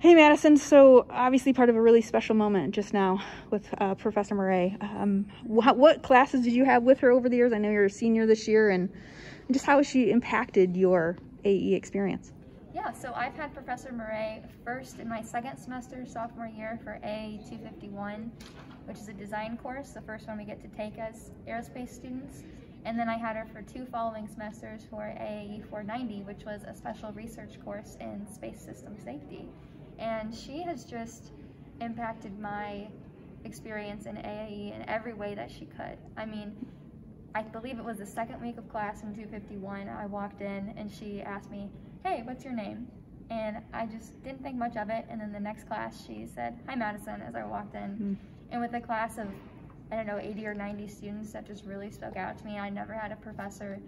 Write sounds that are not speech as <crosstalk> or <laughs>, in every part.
Hey Madison, so obviously part of a really special moment just now with uh, Professor Marais. Um, what, what, classes did you have with her over the years? I know you're a senior this year, and just how has she impacted your AE experience? Yeah, so I've had Professor Marais first in my second semester, sophomore year, for AE 251, which is a design course, the first one we get to take as aerospace students. And then I had her for two following semesters for AE 490, which was a special research course in space system safety and she has just impacted my experience in AAE in every way that she could. I mean, I believe it was the second week of class in 251. I walked in and she asked me, Hey, what's your name? And I just didn't think much of it. And then the next class, she said, Hi, Madison, as I walked in. Mm. And with a class of, I don't know, 80 or 90 students, that just really spoke out to me. I never had a professor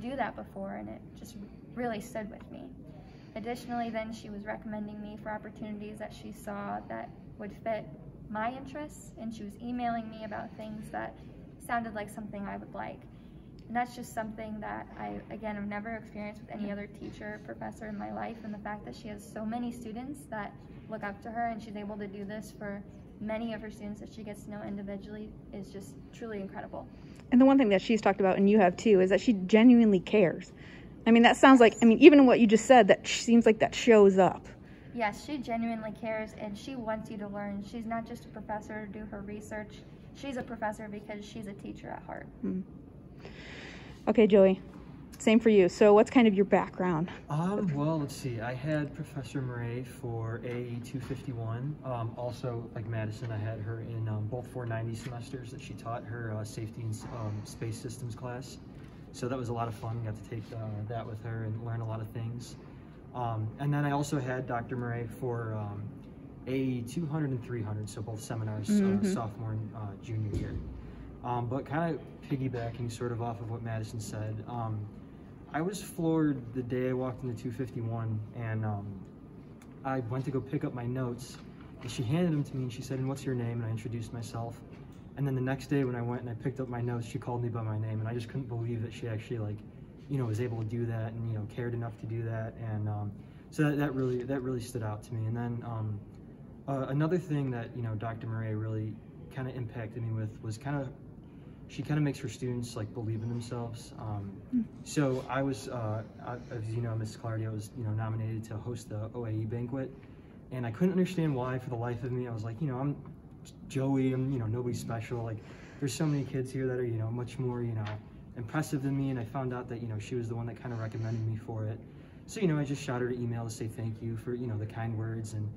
do that before, and it just really stood with me. Additionally, then she was recommending me for opportunities that she saw that would fit my interests, and she was emailing me about things that sounded like something I would like. And that's just something that I, again, have never experienced with any mm-hmm. other teacher, professor in my life, and the fact that she has so many students that look up to her and she's able to do this for many of her students that she gets to know individually is just truly incredible. And the one thing that she's talked about, and you have too, is that she genuinely cares. I mean, that sounds like, I mean, even what you just said, that seems like that shows up. Yes, she genuinely cares and she wants you to learn. She's not just a professor to do her research. She's a professor because she's a teacher at heart. Hmm. Okay, Joey, same for you. So what's kind of your background? Um, well, let's see. I had Professor Marais for AE 251. Um, also, like Madison, I had her in um, both 490 semesters that she taught her uh, safety and um, space systems class. So that was a lot of fun. Got to take uh, that with her and learn a lot of things. Um, and then I also had Dr. Marais for um, a 200 and 300, so both seminars, mm -hmm. uh, mm-hmm. sophomore and uh, junior year. Um, but kind of piggybacking sort of off of what Madison said, um, I was floored the day I walked into 251 and um, I went to go pick up my notes and she handed them to me and she said, and what's your name? And I introduced myself. And then the next day when I went and I picked up my notes, she called me by my name, and I just couldn't believe that she actually like, you know, was able to do that and you know cared enough to do that. And um, so that, that really that really stood out to me. And then um, uh, another thing that you know Dr. Marais really kind of impacted me with was kind of she kind of makes her students like believe in themselves. Um, mm. So I was, uh, as you know, Miss Clardy, I was you know nominated to host the AAE banquet, and I couldn't understand why for the life of me. I was like, you know, I'm Joey, I'm, you know, nobody special. Like, there's so many kids here that are, you know, much more, you know, impressive than me. And I found out that, you know, she was the one that kind of recommended me for it. So, you know, I just shot her an email to say thank you for, you know, the kind words. And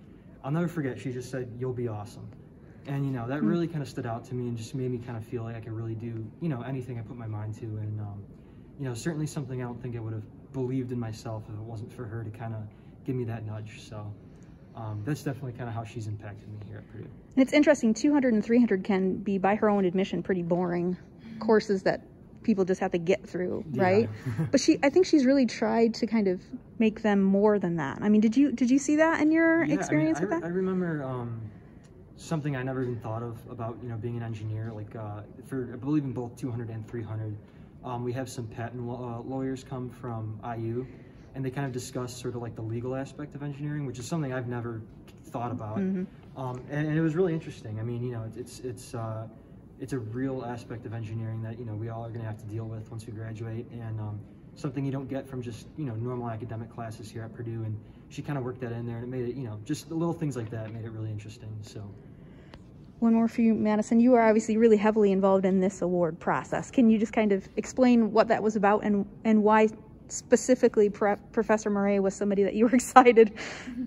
I'll never forget, she just said, you'll be awesome. And, you know, that hmm. really kind of stood out to me and just made me kind of feel like I could really do, you know, anything I put my mind to. And, um, you know, certainly something I don't think I would have believed in myself if it wasn't for her to kind of give me that nudge. So, um, that's definitely kind of how she's impacted me here at Purdue. And it's interesting, 200 and 300 can be, by her own admission, pretty boring courses that people just have to get through, right? <laughs> But she, I think she's really tried to kind of make them more than that. I mean, did you did you see that in your yeah, experience I mean, I, with that? I remember um, something I never even thought of about you know being an engineer. Like uh, for I believe in both 200 and 300, um, we have some patent law, uh, lawyers come from IU and they kind of discuss sort of like the legal aspect of engineering, which is something I've never thought about. Mm-hmm. Um, and, and, it was really interesting. I mean, you know, it's it's uh, it's a real aspect of engineering that you know we all are going to have to deal with once we graduate, and um, something you don't get from just you know normal academic classes here at Purdue. And she kind of worked that in there, and it made it you know just the little things like that made it really interesting. So. One more for you, Madison. You are obviously really heavily involved in this award process. Can you just kind of explain what that was about and, and why specifically Professor Marais was somebody that you were <laughs> excited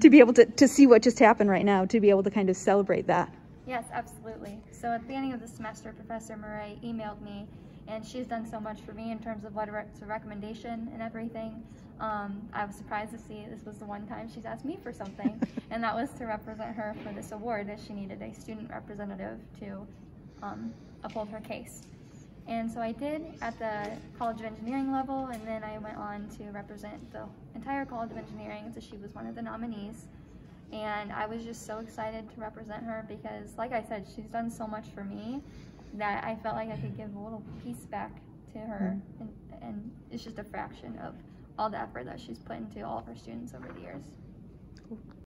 to be able to, to see what just happened right now, to be able to kind of celebrate that. Yes, absolutely. So at the beginning of the semester, Professor Marais emailed me, and she's done so much for me in terms of letters of recommendation and everything. Um, I was surprised to see this was the one time she's asked me for something, <laughs> and that was to represent her for this award, as she needed a student representative to um, uphold her case. And so I did at the College of Engineering level, and then I went on to represent the entire College of Engineering, so she was one of the nominees. And I was just so excited to represent her because, like I said, she's done so much for me that I felt like I could give a little piece back to her. Mm-hmm. And, and it's just a fraction of all the effort that she's put into all of her students over the years.